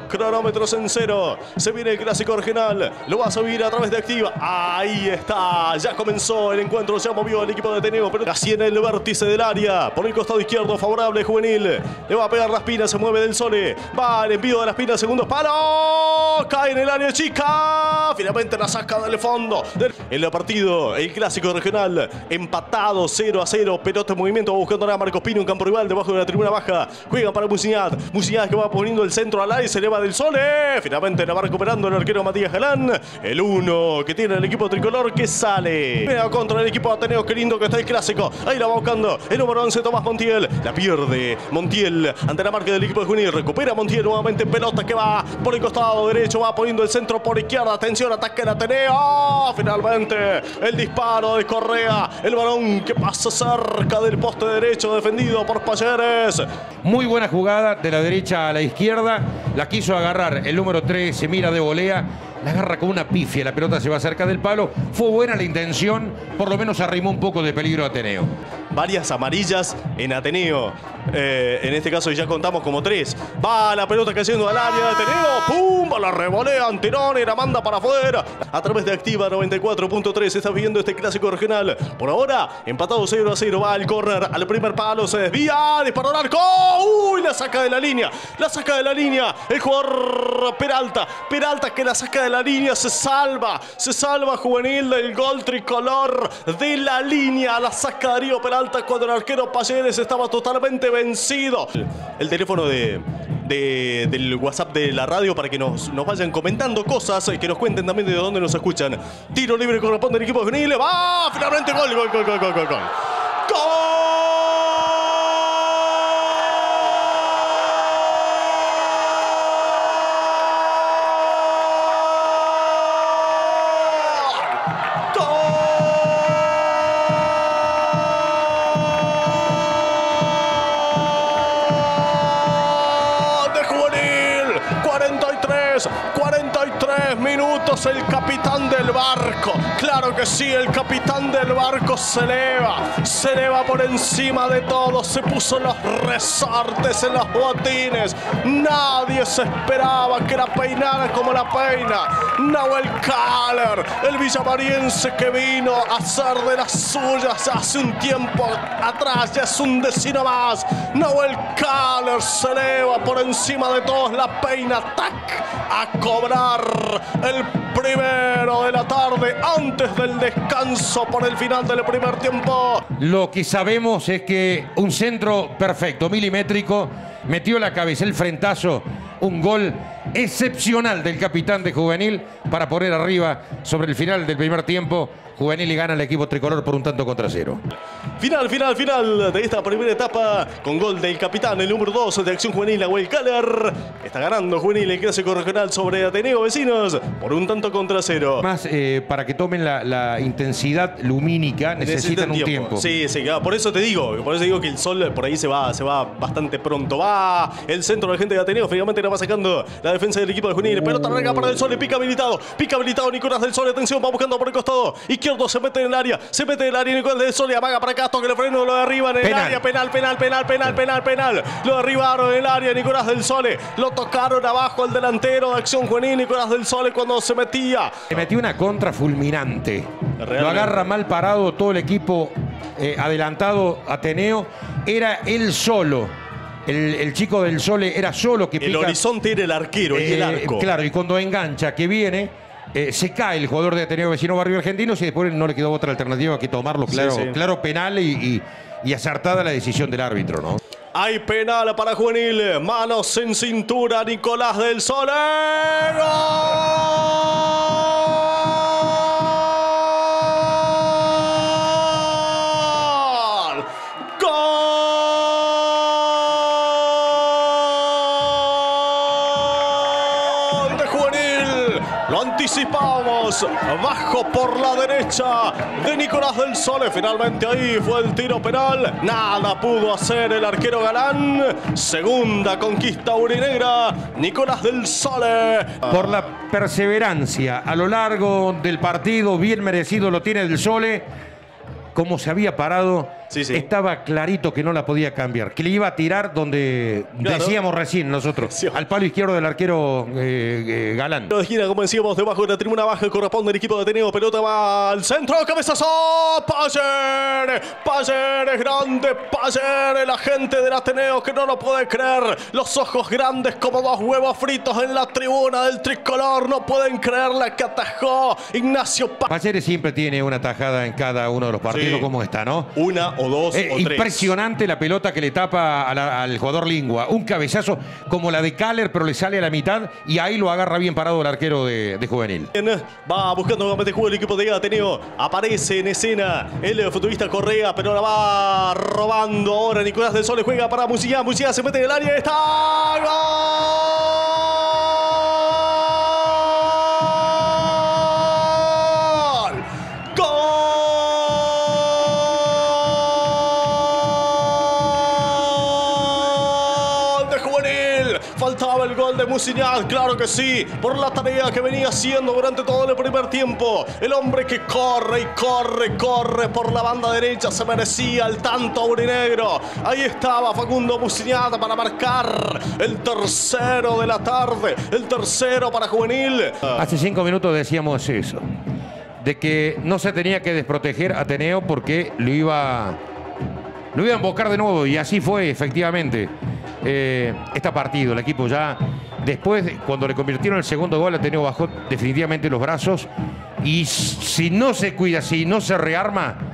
cronómetros en cero. Se viene el clásico regional. Lo va a subir a través de activa. Ahí está. Ya comenzó el encuentro. Ya movió el equipo de Ateneo. Pero casi en el vértice del área. Por el costado izquierdo, favorable juvenil. Le va a pegar las pinas. Se mueve del Sole. Va el envío de las pinas. Segundos palo. Cae en el área chica. Finalmente la saca del fondo. En el partido, el clásico regional. Empatado 0 a 0. Pelota en movimiento. Buscando a Marcos Pino. Un campo rival debajo de la tribuna baja. Juega para Muciñat. Muciñat que va poniendo el centro al aire. Eleva del Sole. Finalmente la va recuperando el arquero Matías Galán. El uno que tiene el equipo tricolor que sale. Contra el equipo Ateneo. Qué lindo que está el clásico. Ahí la va buscando. El número 11 Tomás Montiel. La pierde Montiel ante la marca del equipo de Junín. Recupera Montiel nuevamente. Pelota que va por el costado derecho. Va poniendo el centro por izquierda. Atención, ataque de Ateneo. Finalmente el disparo de Correa. El balón que pasa cerca del poste derecho defendido por Payeres. Muy buena jugada de la derecha a la izquierda. Quiso agarrar el número 3. Se mira de volea la agarra con una pifia, la pelota se va cerca del palo. Fue buena la intención, por lo menos arrimó un poco de peligro a Ateneo. Varias amarillas en Ateneo. Eh, en este caso ya contamos como tres. Va la pelota cayendo al área de Ateneo. ¡Pum! La revolea Antenón y la manda para afuera. A través de Activa 94.3 está viendo este clásico regional. Por ahora, empatado 0 a 0. Va al córner, al primer palo, se desvía, disparó al arco. ¡Uy! La saca de la línea. La saca de la línea. El jugador Peralta. Peralta que la saca de la línea. Se salva. Se salva juvenil del gol tricolor de la línea. La saca Darío Peralta cuando el arquero Payeres estaba totalmente vencido. El teléfono de, del WhatsApp de la radio para que nos, nos vayan comentando cosas y que nos cuenten también de dónde nos escuchan. Tiro libre corresponde al equipo juvenil. ¡Va! Finalmente gol, gol, gol, gol, gol, gol. ¡Gol! 43, 43 minutos el capitán del barco. Claro que sí, el capitán del barco se eleva, se eleva por encima de todo, se puso los resortes en los botines. Nadie se esperaba que la peinara como la peina. Nahuel Kaller, el villamariense que vino a hacer de las suyas hace un tiempo atrás, ya es un decino más. Nahuel Kaller se eleva por encima de todos, la peina, tac, a cobrar el primero de la tarde antes del descanso por el final del primer tiempo. Lo que sabemos es que un centro perfecto, milimétrico, metió la cabeza, el frentazo, un gol excepcional del capitán de Juvenil para poner arriba sobre el final del primer tiempo. Juvenil y gana el equipo tricolor por un tanto contra cero. Final, final, final de esta primera etapa con gol del capitán, el número 2 de Acción Juvenil, Nahuel Kaller. Está ganando Juvenil el clásico regional sobre Ateneo Vecinos por un tanto contra cero. Más eh, para que tomen la, la intensidad lumínica necesitan un tiempo. Sí, sí, claro, por eso te digo, por eso digo que el sol por ahí se va, se va bastante pronto. Va el centro de la gente de Ateneo, finalmente la va sacando la defensa del equipo de Juvenil. Pelota larga para el sol, pica habilitado, pica habilitado Nicolás del Sol, atención, va buscando por el costado. Izquierdo se mete en el área, se mete en el área Nicolás del Sol y amaga para acá, toque el freno, lo derriba en el área, penal, penal, penal, penal, penal, penal. Lo derribaron en el área Nicolás del Sole, lo tocaron abajo el delantero de Acción Juvenil, Nicolás del Sole cuando se metía. Le metió una contra fulminante. Realmente. Lo agarra mal parado todo el equipo eh, adelantado Ateneo. Era él solo. El, el chico del Sole era solo que El pica. horizonte era el arquero y el Eh, arco. Claro, y cuando engancha que viene, eh, se cae el jugador de Ateneo Vecino Barrio Argentinos y después no le quedó otra alternativa que tomarlo. Claro, sí. claro penal y, y- y acertada la decisión del árbitro, ¿no? Hay penal para Juvenil. Manos en cintura. Nicolás del Sole. ¡Gol! Anticipamos. Bajo por la derecha de Nicolás del Sole. Finalmente ahí fue el tiro penal. Nada pudo hacer el arquero Galán. Segunda conquista urinegra. Nicolás del Sole. Por la perseverancia a lo largo del partido, bien merecido lo tiene del Sole. Como se había parado Sí, sí. estaba clarito que no la podía cambiar, que le iba a tirar donde Claro. decíamos recién nosotros, Sí. al palo izquierdo del arquero eh, eh, Galán. De esquina, como decíamos, debajo de la tribuna baja corresponde el equipo de Ateneo. Pelota va al centro, cabezazo. Payer, Payer es grande. Payer, la gente del Ateneo que no lo puede creer. Los ojos grandes como dos huevos fritos en la tribuna del tricolor. No pueden creer la que atajó Ignacio Payer. Payeres siempre tiene una tajada en cada uno de los partidos, como está, ¿no? Una o dos Eh, o tres. impresionante la pelota que le tapa a la- al jugador Lingua. Un cabezazo como la de Caller, pero le sale a la mitad y ahí lo agarra bien parado el arquero de, de juvenil. Va buscando nuevamente juego el equipo de Ateneo. Aparece en escena el futbolista Correa, pero la va robando ahora. Nicolás del Sol juega para Musilla. Musilla se mete en el área. ¡Está! ¡Gol! El gol de Musiñat, claro que sí, por la tarea que venía haciendo durante todo el primer tiempo. El hombre que corre y corre, corre por la banda derecha se merecía el tanto aurinegro. Ahí estaba Facundo Musiñat para marcar el tercero de la tarde, el tercero para juvenil. Hace cinco minutos decíamos eso, de que no se tenía que desproteger Ateneo porque lo iba, lo iba a embocar de nuevo y así fue efectivamente eh, este partido. El equipo ya después, cuando le convirtieron el segundo gol, Ateneo bajó definitivamente los brazos y si no se cuida, si no se rearma,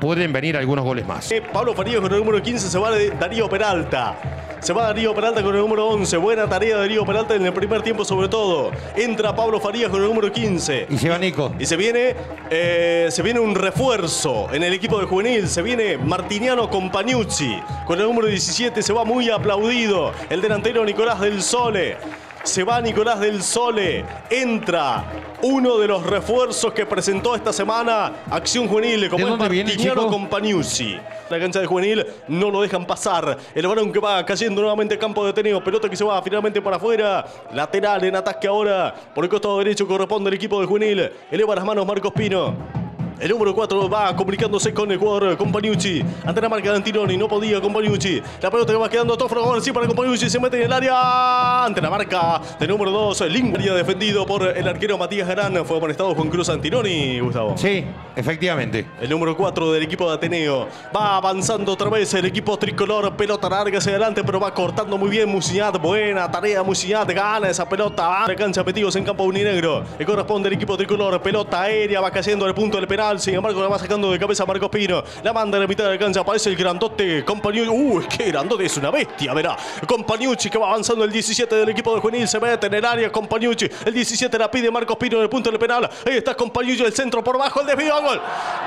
pueden venir algunos goles más. Eh, Pablo Farías con el número 15 se va de Darío Peralta. Se va Darío Peralta con el número 11. Buena tarea de Darío Peralta en el primer tiempo sobre todo. Entra Pablo Farías con el número 15. Y se va Nico. Y se viene, eh, se viene un refuerzo en el equipo de juvenil. Se viene Martiniano Compagnucci. Con el número 17 se va muy aplaudido. El delantero Nicolás del Sole. Se va Nicolás del Sole. Entra uno de los refuerzos que presentó esta semana Acción Juvenil. Como ¿De es Martiniano? Compagnucci. La cancha de juvenil no lo dejan pasar. El balón que va cayendo nuevamente al campo de Ateneo. Pelota que se va finalmente para afuera. Lateral en ataque ahora. Por el costado derecho corresponde el equipo de juvenil. Eleva las manos Marcos Pino. El número 4 va comunicándose con el jugador Compagnucci. Ante la marca de Antinoni, no podía Compagnucci. La pelota que va quedando a Tofro, ahora sí para Compagnucci, se mete en el área. Ante la marca del número 2, Lingua defendido por el arquero Matías Garán. Fue amonestado Juan Cruz Antinoni, Gustavo. Sí, efectivamente. El número 4 del equipo de Ateneo. Va avanzando otra vez el equipo tricolor. Pelota larga hacia adelante, pero va cortando muy bien Musiñat. Buena tarea Musiñat. Gana esa pelota. Va de cancha metidos en campo uninegro. Le corresponde al equipo tricolor. Pelota aérea. Va cayendo al punto del penal. Sin embargo, la va sacando de cabeza Marcos Pino. La manda en la mitad de la cancha. Aparece el grandote Compagnucci. Uy, qué grandote. Es una bestia, verá. Compagnucci que va avanzando el 17 del equipo de juvenil. Se mete en el área. Compagnucci. El 17 la pide Marcos Pino en el punto del penal. Ahí está Compagnucci. El centro por bajo. El desvío. Gol.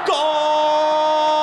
¡Gol!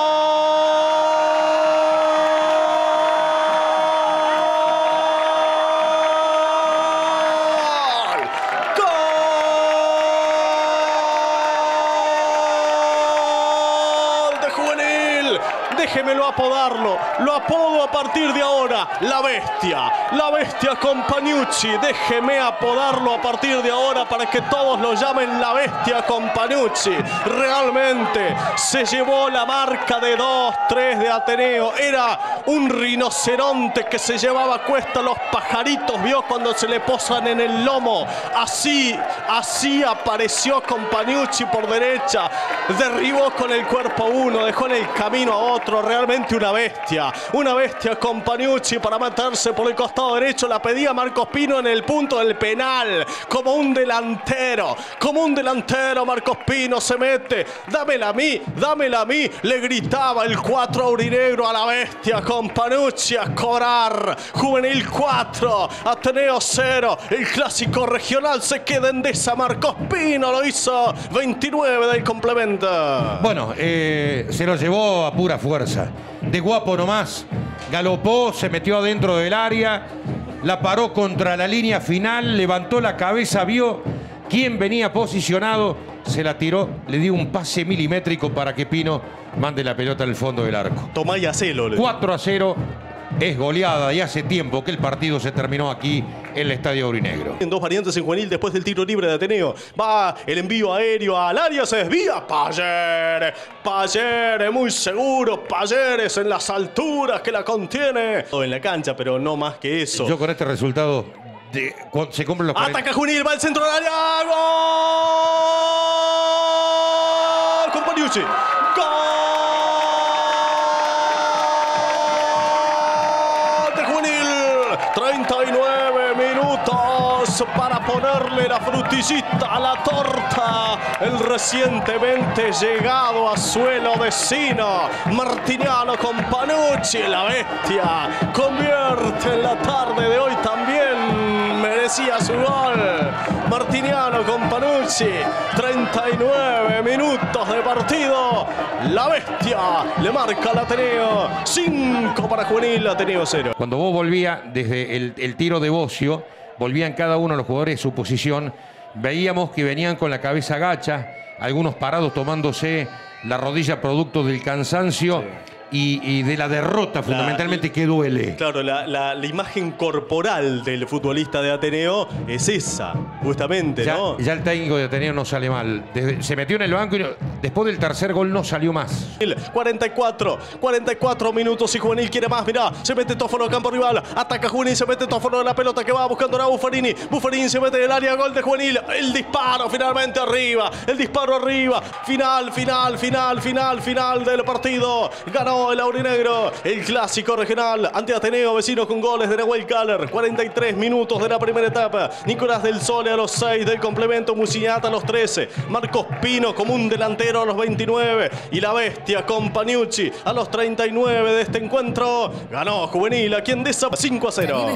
Lo apodo a partir de ahora. La bestia. La bestia Compagnucci. Déjeme apodarlo a partir de ahora para que todos lo llamen la bestia Compagnucci. Realmente se llevó la marca de 2-3 de Ateneo. Era un rinoceronte que se llevaba a cuesta los pajaritos. Vio cuando se le posan en el lomo. Así, así apareció Compagnucci por derecha. Derribó con el cuerpo uno, dejó en el camino a otro. Realmente una bestia. Una bestia Compagnucci para meterse por el costado derecho. La pedía Marcos Pino en el punto del penal. Como un delantero. Como un delantero Marcos Pino se mete. Dámela a mí, dámela a mí. Le gritaba el 4 aurinegro a la bestia Compagnucci a cobrar. Juvenil 4, Ateneo 0. El clásico regional se queda en Deza. Marcos Pino lo hizo 29 del complemento. Bueno, eh, se lo llevó a pura fuerza. De guapo nomás. Galopó, se metió adentro del área, la paró contra la línea final, levantó la cabeza, vio quién venía posicionado, se la tiró, le dio un pase milimétrico para que Pino mande la pelota al fondo del arco. Tomá y hacelo. le- 4 a 0. Es goleada y hace tiempo que el partido se terminó aquí en el Estadio Aurinegro. En dos variantes en juvenil después del tiro libre de Ateneo. Va el envío aéreo al área, se desvía. Payer, Payer, muy seguro. Payeres en las alturas que la contiene. Todo en la cancha, pero no más que eso. Yo con este resultado de- se cumplen los 40 Ataca Juvenil, va al centro del área. ¡Gol! Con. ¡Gol 39 minutos para ponerle la frutillita a la torta. El recientemente llegado a suelo vecino. Martiniano con Panucci, la bestia. Convierte en la tarde de hoy Merecía su gol. Martiniano con Panucci. 39 minutos de partido. La bestia le marca al Ateneo. 5 para Juvenil, Ateneo 0. Cuando vos volvía desde el, el tiro de Bocio, volvían cada uno de los jugadores de su posición, veíamos que venían con la cabeza gacha, algunos parados tomándose la rodilla producto del cansancio y, y de la derrota fundamentalmente que duele. Claro, la, la- la imagen corporal del futbolista de Ateneo es esa, justamente, Ya, ¿no? ya el técnico de Ateneo no sale mal. Desde- se metió en el banco y no- después del tercer gol no salió más. 44, 44 minutos y Juvenil quiere más, mirá, se mete Tófano campo rival, ataca Juvenil, se mete Tófano en la pelota que va buscando a Buffarini, Buffarini se mete en el área, gol de Juvenil, el disparo finalmente arriba, el disparo arriba, final, final, final, final, final del partido, ganó el Aurinegro, el clásico regional ante Ateneo, vecino con goles de Nahuel Caller, 43 minutos de la primera etapa, Nicolás del Sole a los 6 del complemento, Muciñata a los 13, Marcos Pino como un delantero a los 29 y la bestia con Paniucci a los 39 de este encuentro, ganó Juvenil, a quien desa 5 a 0.